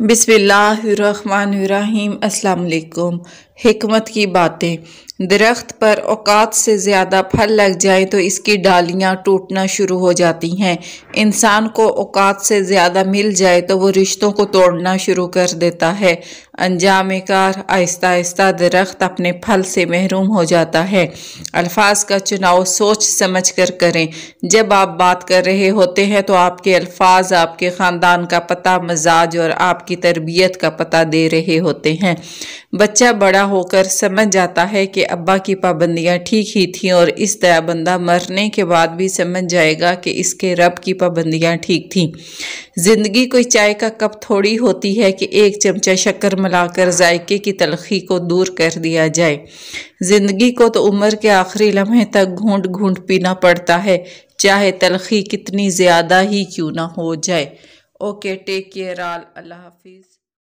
बिसमीम अस्सलाम वालेकुम हिकमत की बातें। दरख्त पर औकात से ज़्यादा फल लग जाए तो इसकी डालियाँ टूटना शुरू हो जाती हैं। इंसान को औकात से ज़्यादा मिल जाए तो वो रिश्तों को तोड़ना शुरू कर देता है। अंजाम कार आहिस्ता आहिस्ता दरख्त अपने फल से महरूम हो जाता है। अल्फाज का चुनाव सोच समझ कर। करें जब आप बात कर रहे होते हैं तो आपके अल्फाज आपके ख़ानदान का पता, मजाज और आपकी तरबियत का पता दे रहे होते हैं। बच्चा बड़ा होकर समझ जाता है कि अब्बा की पाबंदियाँ ठीक ही थीं और इस तरह बंदा मरने के बाद भी समझ जाएगा कि इसके रब की पाबंदियाँ ठीक थीं। ज़िंदगी कोई चाय का कप थोड़ी होती है कि एक चमचा शक्कर मिलाकर जायके की तलखी को दूर कर दिया जाए। ज़िंदगी को तो उम्र के आखिरी लम्हे तक घूंट घूंट पीना पड़ता है। चाहे तलखी कितनी ज़्यादा ही क्यों ना हो जाए। ओके, टेक केयर आल अल्लाह हाफिज़।